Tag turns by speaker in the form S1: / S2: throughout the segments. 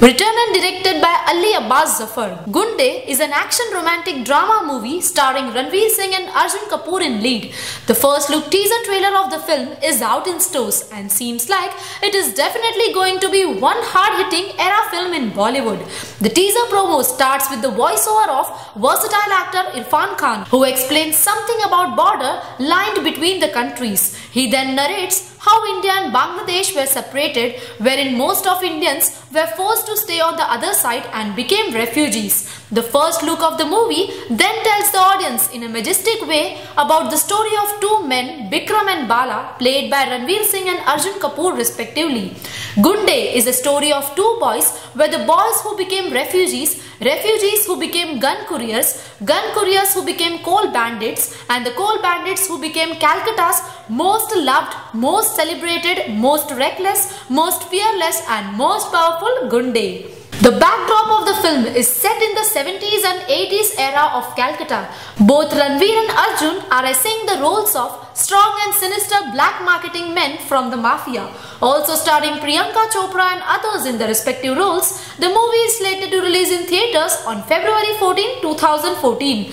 S1: Written and directed by Ali Abbas Zafar, Gunday is an action romantic drama movie starring Ranveer Singh and Arjun Kapoor in lead. The first look teaser trailer of the film is out in stores and seems like it is definitely going to be one hard-hitting era film in Bollywood. The teaser promo starts with the voiceover of versatile actor Irrfan Khan who explains something about border lined between the countries. He then narrates how India and Bangladesh were separated wherein most of Indians were forced to stay on the other side and became refugees. The first look of the movie then tells the audience in a majestic way about the story of two men, Bikram and Bala, played by Ranveer Singh and Arjun Kapoor respectively. Gunday is a story of two boys where the boys who became refugees, refugees who became gun couriers, gun couriers who became coal bandits and the coal bandits who became Calcutta's most loved, most celebrated, most reckless, most fearless and most powerful Gunday. The backdrop of the film is set in the 70s and 80s era of Calcutta. Both Ranveer and Arjun are essaying the roles of strong and sinister black marketing men from the mafia. Also starring Priyanka Chopra and others in their respective roles, the movie is slated to release in theatres on February 14, 2014.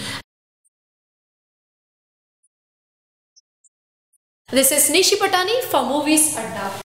S1: This is Nishi Patani for Moviez Adda.